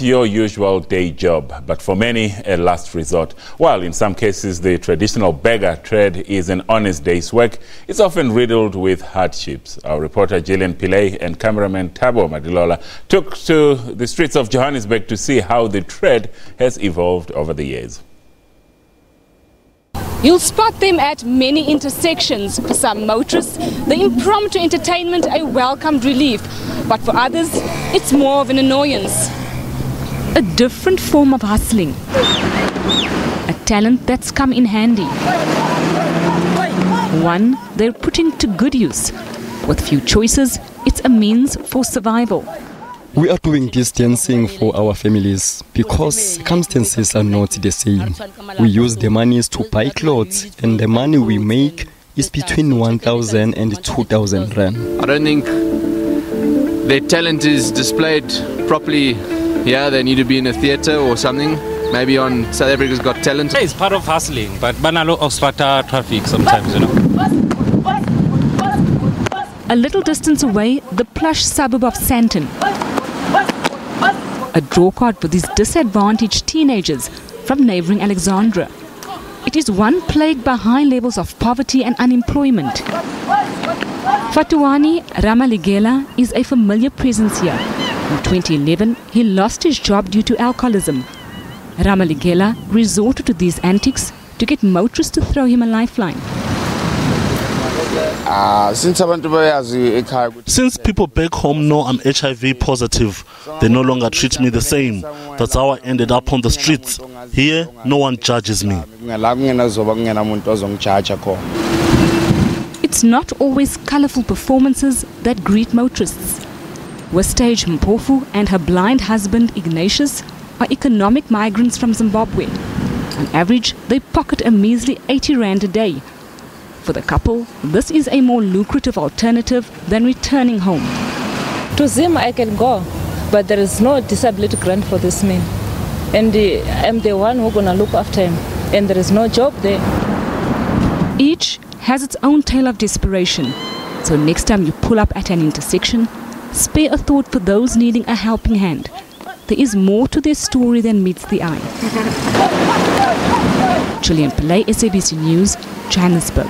your usual day job, but for many, a last resort. While in some cases the traditional beggar trade is an honest day's work, it's often riddled with hardships. Our reporter Gillian Pillay and cameraman Thabo Madilola took to the streets of Johannesburg to see how the trade has evolved over the years. You'll spot them at many intersections. For some motorists, the impromptu entertainment a welcomed relief, but for others, it's more of an annoyance a different form of hustling. A talent that's come in handy. One they're putting to good use. With few choices, it's a means for survival. We are doing this dancing for our families because circumstances are not the same. We use the monies to buy clothes, and the money we make is between 1,000 and 2,000 rand. I don't think their talent is displayed properly yeah, they need to be in a theatre or something. Maybe on South Africa's Got Talent. It's part of hustling, but banalo oxfata traffic sometimes, you know. A little distance away, the plush suburb of Sandton. A drawcard for these disadvantaged teenagers from neighbouring Alexandra. It is one plagued by high levels of poverty and unemployment. Fatuani Ramaligela is a familiar presence here. In 2011, he lost his job due to alcoholism. Ramaligela resorted to these antics to get motorists to throw him a lifeline. Since people back home know I'm HIV positive, they no longer treat me the same. That's how I ended up on the streets. Here, no one judges me. It's not always colorful performances that greet motorists. Wistage Mpofu and her blind husband Ignatius are economic migrants from Zimbabwe. On average, they pocket a measly 80 rand a day. For the couple, this is a more lucrative alternative than returning home. To Zim, I can go, but there is no disability grant for this man. And uh, I'm the one who's going to look after him, and there is no job there. Each has its own tale of desperation. So next time you pull up at an intersection, spare a thought for those needing a helping hand. There is more to their story than meets the eye. Gillian Pillay, SABC News, Johannesburg.